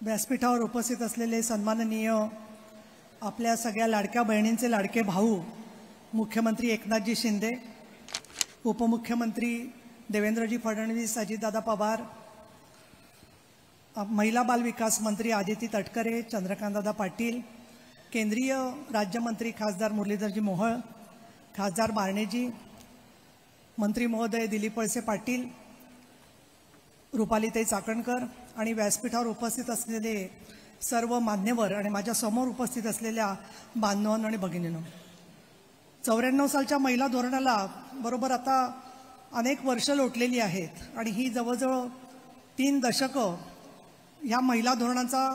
व्यासपीठावर उपस्थित असलेले सन्माननीय आपल्या सगळ्या लाडक्या बहिणींचे लाडके भाऊ मुख्यमंत्री एकनाथजी शिंदे उपमुख्यमंत्री देवेंद्रजी फडणवीस अजितदादा पवार महिला बाल विकास मंत्री आदिती तटकरे चंद्रकांतदादा पाटील केंद्रीय राज्यमंत्री खासदार मुरलीधरजी मोहळ खासदार बारणेजी मंत्री महोदय दिलीप वळसे पाटील रुपालीताई चाकणकर आणि व्यासपीठावर उपस्थित असलेले सर्व मान्यवर आणि माझ्यासमोर उपस्थित असलेल्या बांधवांनो आणि भगिनीनं. चौऱ्याण्णव सालच्या महिला धोरणाला बरोबर आता अनेक वर्ष लोटलेली आहेत आणि ही जवळजवळ तीन दशकं ह्या महिला धोरणाचा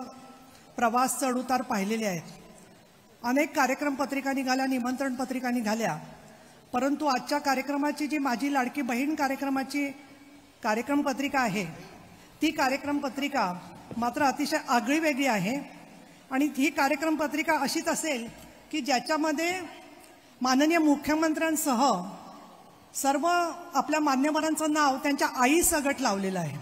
प्रवास चढउतार पाहिलेले आहेत. अनेक कार्यक्रम पत्रिका निघाल्या निमंत्रण पत्रिका निघाल्या परंतु आजच्या कार्यक्रमाची जी माझी लाडकी बहीण कार्यक्रमाची कार्यक्रम पत्रिका आहे ती कार्यक्रम पत्रिका मात्र अतिशय आगळी वेगळी आहे. आणि ही कार्यक्रम पत्रिका अशीच असेल की ज्याच्यामध्ये माननीय मुख्यमंत्र्यांसह सर्व आपल्या मान्यवरांचं नाव त्यांच्या आई सगट लावलेलं आहे.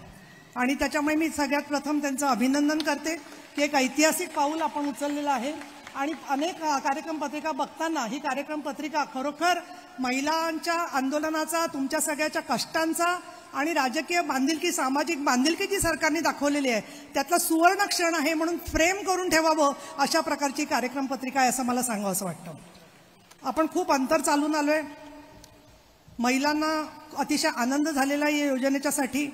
आणि त्याच्यामुळे मी सगळ्यात प्रथम त्यांचं अभिनंदन करते की एक ऐतिहासिक पाऊल आपण उचललेलं आहे. आणि अनेक कार्यक्रम पत्रिका बघताना ही कार्यक्रम पत्रिका खरोखर महिलांच्या आंदोलनाचा तुमच्या सगळ्याच्या कष्टांचा आणि राजकीय बांधिलकी सामाजिक बांधिलकी जी सरकारने दाखवलेली आहे त्यातला सुवर्ण क्षण आहे म्हणून फ्रेम करून ठेवावं अशा प्रकारची कार्यक्रम पत्रिका आहे असं मला सांगावं असं वाटतं. आपण खूप अंतर चालून आलोय. महिलांना अतिशय आनंद झालेला आहे या योजनेच्यासाठी.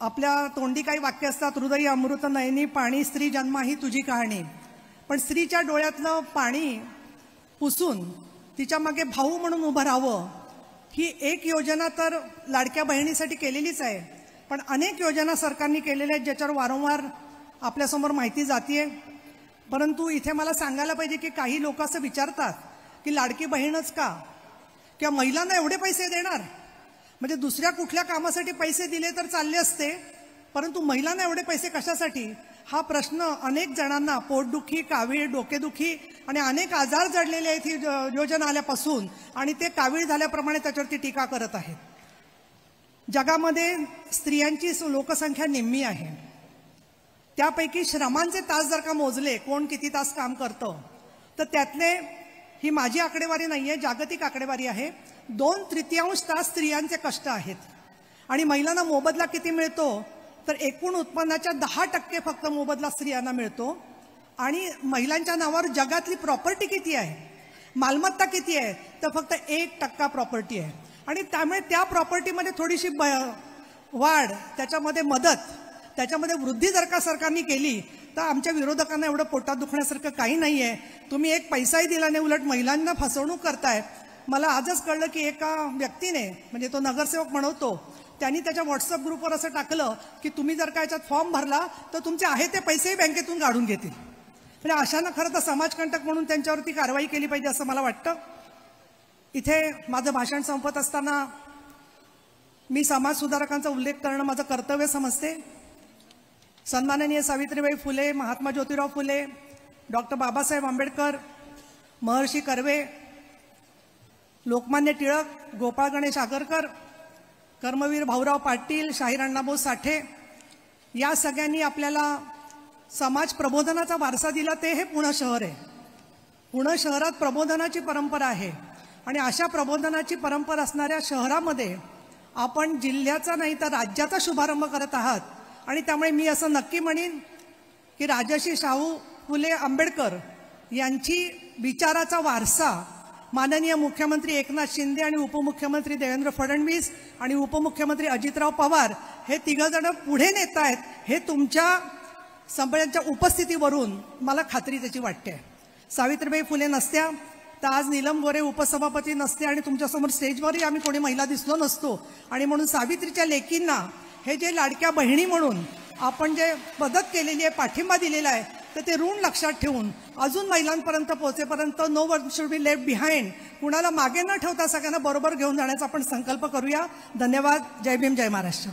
आपल्या तोंडी काही वाक्य असतात हृदय अमृत नयनी पाणी स्त्री जन्मा ही तुझी कहाणी. पण स्त्रीच्या डोळ्यातलं पाणी पुसून तिच्यामागे भाऊ म्हणून उभं राहावं ही एक योजना तर लाडक्या बहिणीसाठी केलेलीच आहे. पण अनेक योजना सरकारने केलेल्या आहेत ज्याच्यावर वारंवार आपल्यासमोर माहिती जाते परंतु इथे मला सांगायला पाहिजे की काही लोक असं विचारतात की लाडकी बहीणच का? किंवा महिलांना एवढे पैसे देणार? म्हणजे दुसऱ्या कुठल्या कामासाठी पैसे दिले तर चालले असते? परंतु महिलांना एवढे पैसे कशासाठी? हा प्रश्न अनेक जणांना पोटदुखी कावीळ डोकेदुखी आणि अनेक आजार जडलेले आहेत ही योजना आल्यापासून आणि ते कावीळ झाल्याप्रमाणे त्याच्यावरती टीका करत आहेत. जगामध्ये स्त्रियांची लोकसंख्या निम्मी आहे. त्यापैकी श्रमांचे तास जर का मोजले कोण किती तास काम करतं तर त्यातले ही माझी आकडेवारी नाही आहे जागतिक आकडेवारी आहे. दोन तृतीयांश तास स्त्रियांचे कष्ट आहेत. आणि महिलांना मोबदला किती मिळतो तर एकूण उत्पन्नाच्या दहा टक्के फक्त मोबदला स्त्रियांना मिळतो. आणि महिलांच्या नावावर जगातली प्रॉपर्टी किती आहे? मालमत्ता किती आहे? तर फक्त एक टक्का प्रॉपर्टी आहे. आणि त्यामुळे त्या प्रॉपर्टीमध्ये थोडीशी ब वाढ त्याच्यामध्ये मदत त्याच्यामध्ये वृद्धी जर का सरकारने केली तर आमच्या विरोधकांना एवढं पोटात दुखण्यासारखं काही नाही आहे तुम्ही एक पैसाही दिला नाही उलट महिलांना फसवणूक करताय. मला आजच कळलं की एका व्यक्तीने म्हणजे तो नगरसेवक म्हणवतो त्यांनी त्याच्या व्हॉट्सअप ग्रुपवर असं टाकलं की तुम्ही जर का याच्यात फॉर्म भरला तर तुमचे आहे ते पैसेही बँकेतून काढून घेतील. म्हणजे अशानं खरं तर समाजकंटक म्हणून त्यांच्यावरती कारवाई केली पाहिजे असं मला वाटतं. इथे माझं भाषण संपत असताना मी समाज सुधारकांचा उल्लेख करणं माझं कर्तव्य समजते. सन्माननीय सावित्रीबाई फुले महात्मा ज्योतिराव फुले डॉक्टर बाबासाहेब आंबेडकर महर्षी कर्वे लोकमान्य टिळक गोपाळ गणेश आगरकर कर्मवीर भाऊराव पाटील शाहीर अण्णाभाऊ साठे या सगळ्यांनी आपल्याला समाज प्रबोधनाचा वारसा दिला ते हे पुणे शहर आहे. पुणे शहरात प्रबोधनाची परंपरा आहे. आणि अशा प्रबोधनाची परंपरा असणाऱ्या शहरामध्ये आपण जिल्ह्याचा नाही तर राज्याचा शुभारंभ करत आहात. आणि त्यामुळे मी असं नक्की म्हणेन की राजर्षी शाहू फुले आंबेडकर यांची विचाराचा वारसा माननीय मुख्यमंत्री एकनाथ शिंदे आणि उपमुख्यमंत्री देवेंद्र फडणवीस आणि उपमुख्यमंत्री अजितराव पवार हे तिघजण पुढे नेत आहेत हे तुमच्या सगळ्यांच्या उपस्थितीवरून मला खात्री त्याची वाटते. सावित्रीबाई फुले नसत्या तर आज नीलम गोरे उपसभापती नसते आणि तुमच्यासमोर स्टेजवरही आम्ही कोणी महिला दिसलो नसतो. आणि म्हणून सावित्रीच्या लेकींना हे जे लाडक्या बहिणी म्हणून आपण जे मदत केलेली आहे पाठिंबा दिलेला आहे तर ते ऋण लक्षात ठेवून अजून महिलांपर्यंत पोहोचेपर्यंत no one should be left behind कुणाला मागे न ठेवता सगळ्यांना बरोबर घेऊन जाण्याचा आपण संकल्प करूया. धन्यवाद. जय भीम जय महाराष्ट्र.